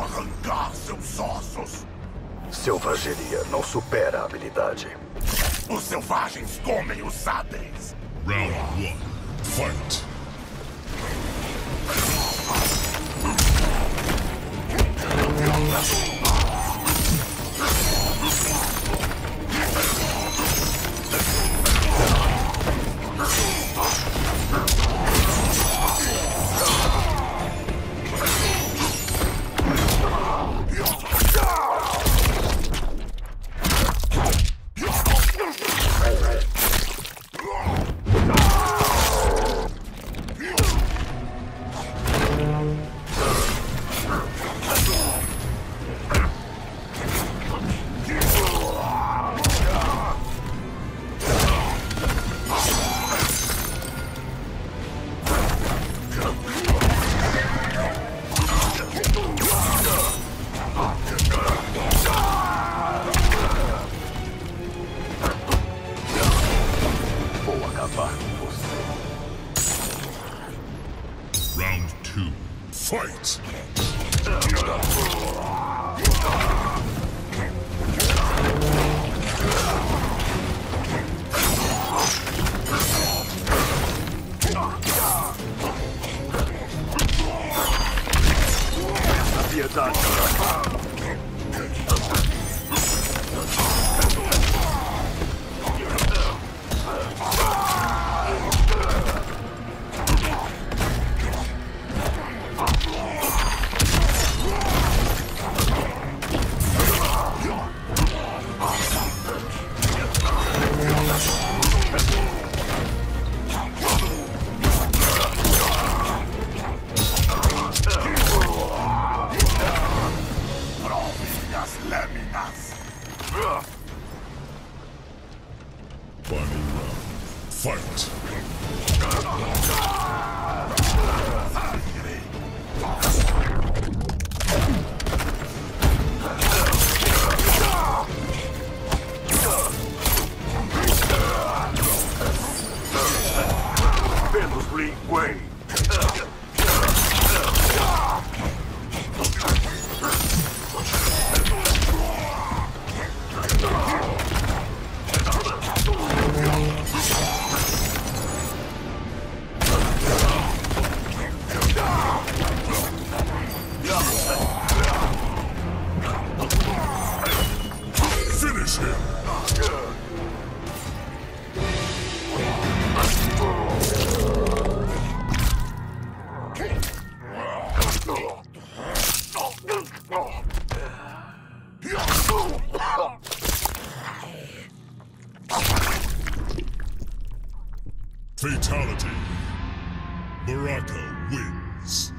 arrancar seus ossos. Selvageria não supera a habilidade. Os selvagens comem os sabres. Round one. Fight. Round two. Fight. Provem Final round. Fight. Venus Lee Fatality. Baraka wins.